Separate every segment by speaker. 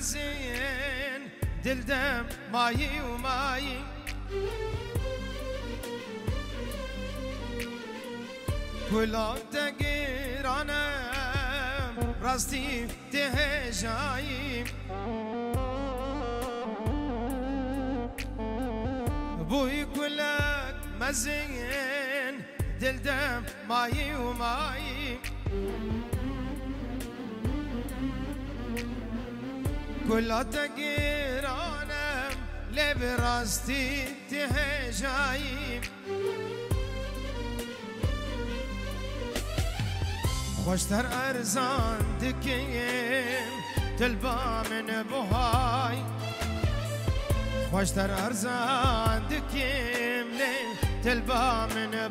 Speaker 1: زين دلدم ماي وماي كلام تقير انا راستي تهجاي ابوي كلك مزين دلدم ماي وماي كل تقيرانم لبراستي تهجايم خوشتر ارزان دكيم تلبا من بهاي خوشتر ارزان دكيم تلبا من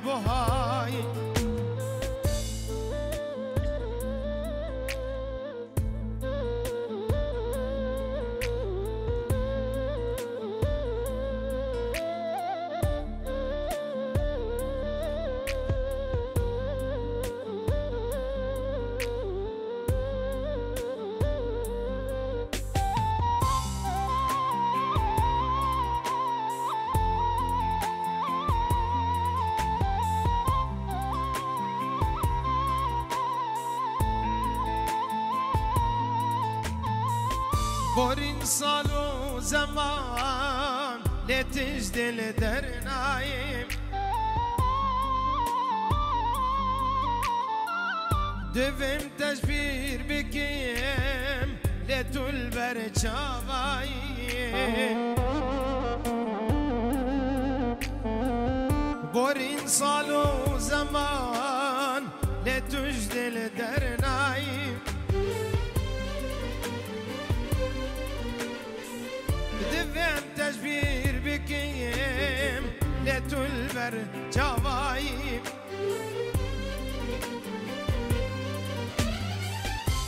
Speaker 1: بهاي بورين صالو زمان لتجدل درنايم دفم تشبير بكيم لتول برچاوايم بورين صالو زمان البر جوايب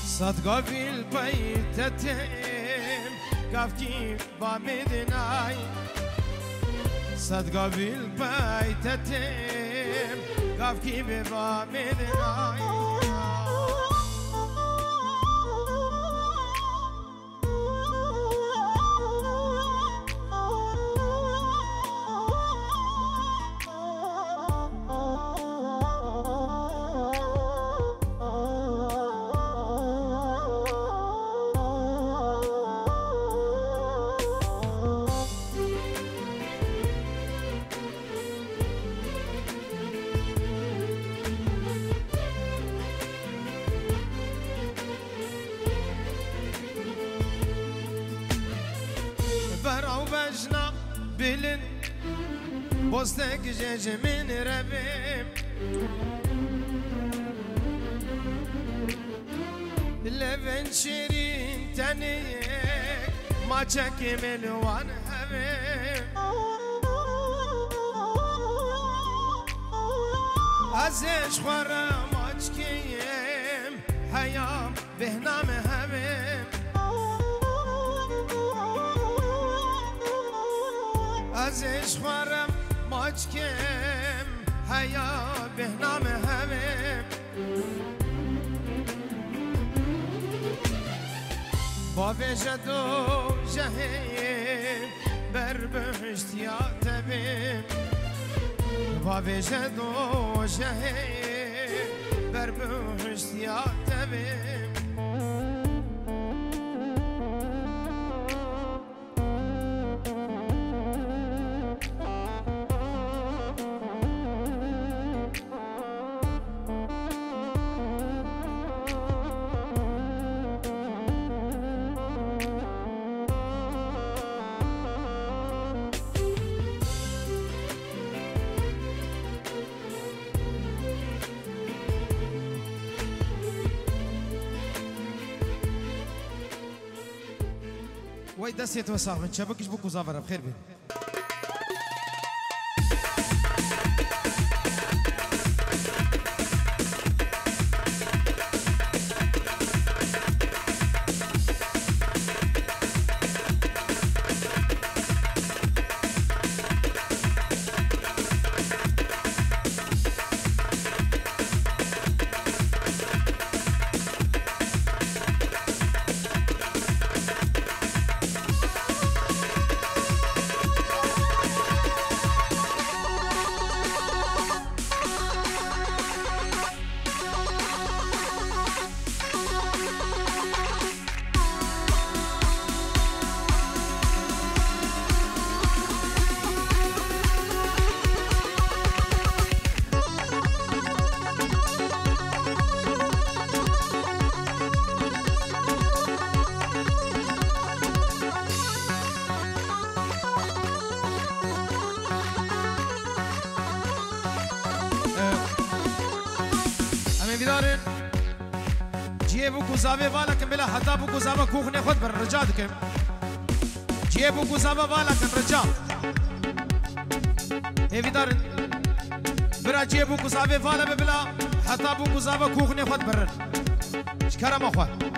Speaker 1: صدقا في البيت تتم كافكي بامدناي صدقا في البيت تتم كافكي بامدناي Bostek cecemin Rabbim Leven şirin teniyek Ma çekimil van hevim Aziz xwaram açkiyim Hayam behnam hevim عزیز خورم ماچ kim? Heya behnam hevim Bavê je do jeheyim berbehşt ya tebim Bavê je do jeheyim berbehşt ya tebim وای دستت و چه بکیش بکو زاور خیر بی. جێب و گوزاوێ باەکەم بێلا هەتا و گوزاوە کوخنێ خۆت بە ڕجا دکەم جێب و گوزاوە باەکەم ڕجا هێویدارن برا جێب و گوزاوێ باە ببلا هەتا و گوزاوە کوخنێ خۆت برن شکەرەمە خوارد.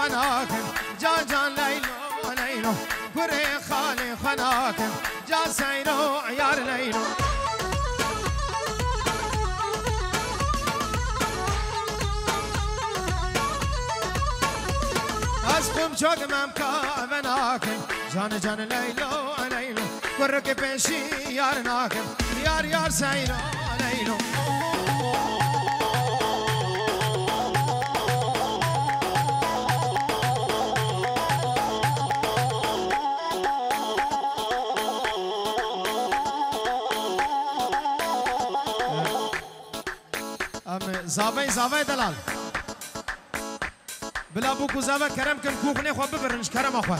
Speaker 1: خناكم جا جان ليلو ليلو قري خالي خناكم جا سينو عيار ليلو اسقم شوق ممكا بناكم جان جان ليلو ليلو قرك بيشي يار ناكم يار يار سينو ليلو زاوی زاوی دلال بلا بو کو زاوی کرم کم کوخنه خو ببرنش کرم اخو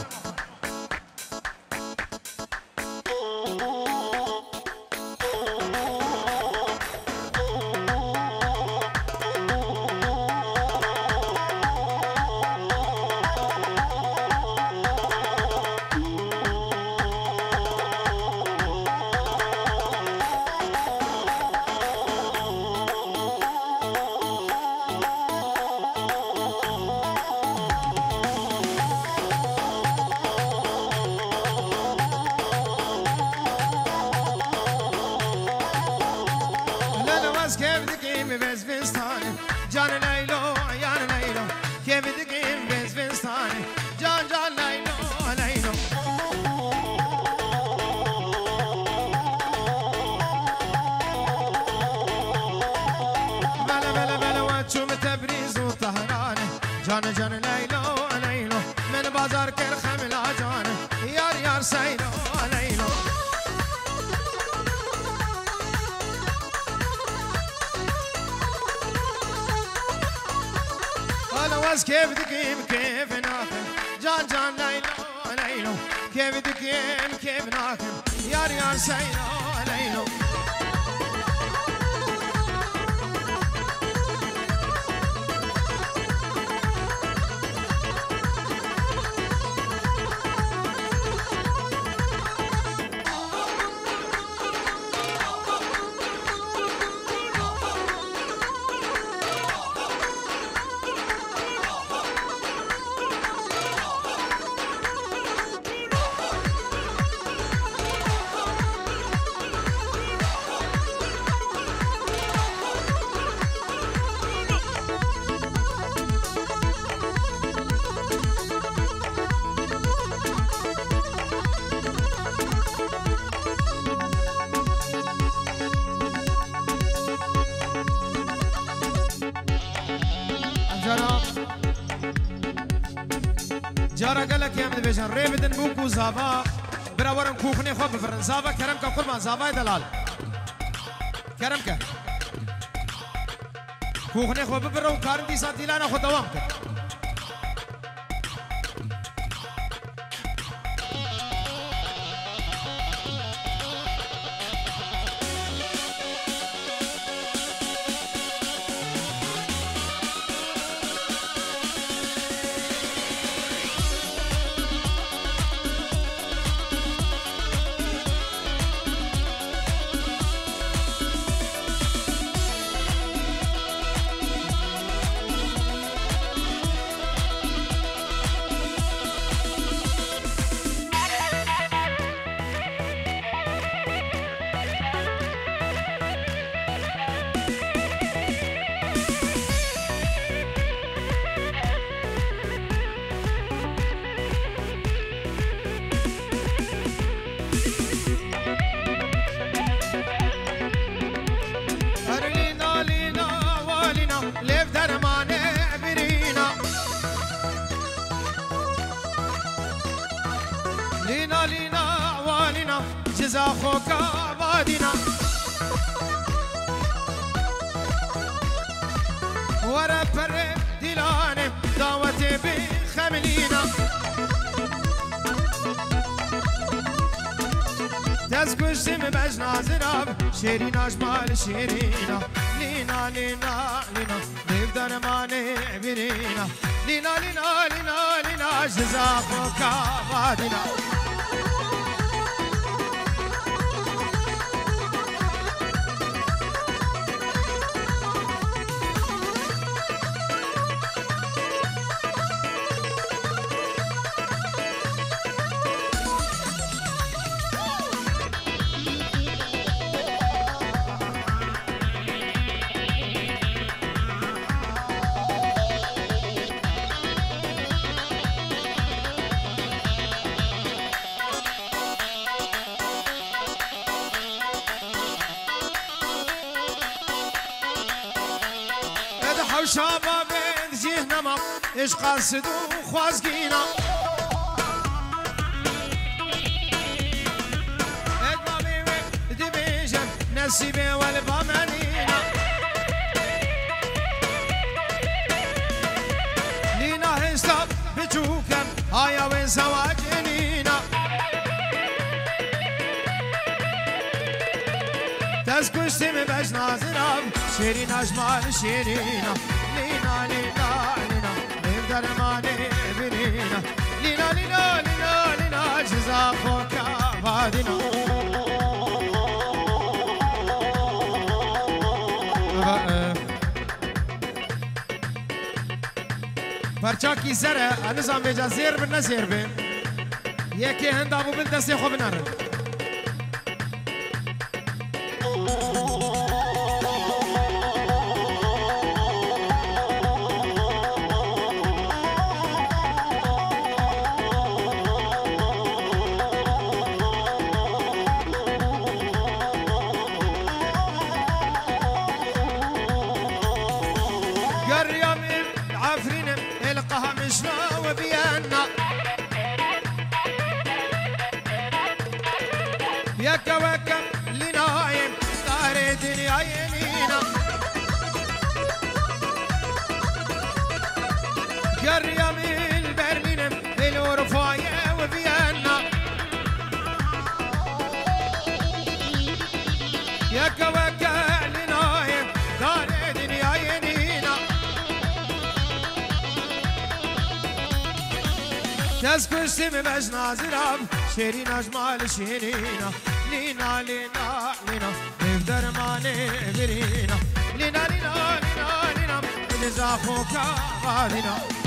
Speaker 1: بس كيف تقيم كيف ناكل جان جان ليلو ليلو كيف تقيم كيف ناكل يا ريال سيلو یارا گلک یم دبیجن ری بو کو زاوا برا ورم کوخنی خو بفرن. زاوا کرم کا قربان زاوا دلال. کرم کا کوخنی خو ببرو کارم دیسا دیلانا خو دوام کرد جزا خوك بادنا ورا بر دلانم دعوتي بخملينا. دست گشتیم بج نازراب شیرین آجمال شیرینا. لینا لینا لینا دیو مانه بیرینا. لینا لینا لینا لینا جزا خوکا بادینا شابا بين جهنم إيش قاصد وخوازقينا اقبابي دبيجن نسيبي والبامانينا سیم بش نازنم شیرین اجمال شیرینم لینا لینا لینا نیم درمانی منی لینا لینا لینا لینا جزا خوکا وادینا پرچاکی زره انزام بیجا زیر بر زیر بین یکی هند آبو بل دستی خوب نرم از کشتیم بش نازیرم شیرین اجمال شیرینا لینا لینا لینا دیو درمان برینا لینا لینا لینا از لینا خوکا غادینا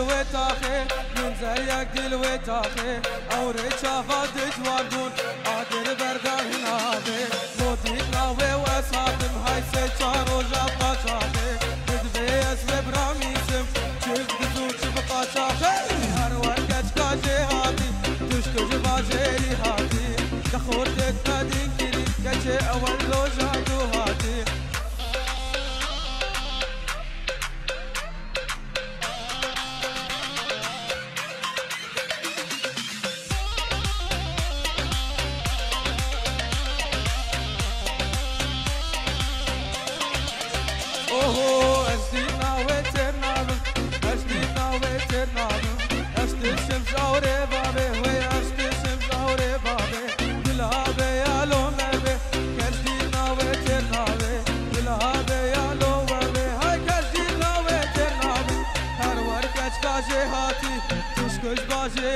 Speaker 2: دل وتاخي من زيك دل وتاخي اوري شافات تواردون عادر بردان هنابي موديك لاوي واساتم هاي سيشار وجابا شاخي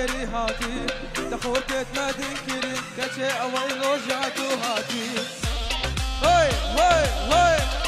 Speaker 2: باجيري هاتي دخور تتمدين كريم كشي اول روجاتو هاتي هاي هاي هاي